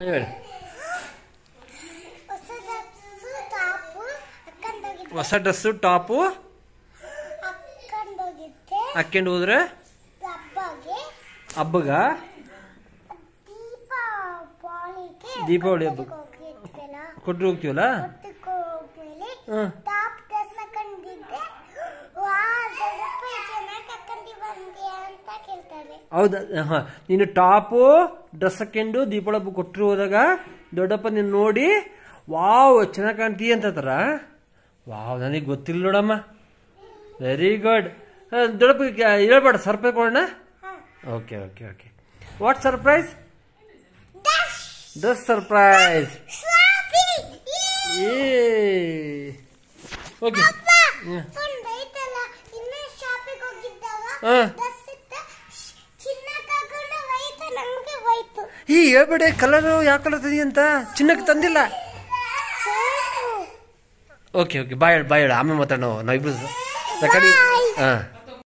ಹೇಳಿ ಹೊಸ dress top ಹಾಕೊಂಡು ಹಾಕ್ಕೊಂಡು ಹೋದ್ರೆ? ಹಬ್ಬಗೆ. ದೀಪಾವಳಿ ಹಬ್ಬ. ಕೊಟ್ಟರು ಹೋಗ್ತೀವಲ್ಲ? ಹೌದಾ? ಹಾ. ನೀನು ಟಾಪು ಡ್ರೆಸ್ ಹಾಕೊಂಡು ದೀಪಾವಳಿ ಹಬ್ಬ ಕೊಟ್ಟರು ಹೋದಾಗ ದೊಡ್ಡಪ್ಪ ನೀನು ನೋಡಿ ವಾವ್ ಚೆನ್ನಾಗಿ ಕಾಣ್ತೀಯ ಅಂತಂತಾರ ವಾವ್ ನನಗೆ ಗೊತ್ತಿಲ್ಲ ನೋಡಮ್ಮ. ವೆರಿ ಗುಡ್ ದೊಡ್ಡಪ್ಪ ಹೇಳ್ಬೇಡ ಸರ್ಪ್ರೈಸ್ ಕೊಡೋಣ? Okay okay okay what surprise dress surprise okay ಹಾಂ. ಈ ಹೇಳ್ಬೇಡಿ ಕಲರ್ ಯಾವ ಕಲರ್ ತಂದಿ ಅಂತ? ಚಿನ್ನಕ್ಕೆ ತಂದಿಲ್ಲ. ಓಕೆ ಓಕೆ ಬಾಯ್ ಹೇಳು ಬಾಯ್ ಹೇಳು. ಆಮೇಲೆ ಮಾತಾಡೋ ನಾವಿಬ್ರು ಹಾಂ.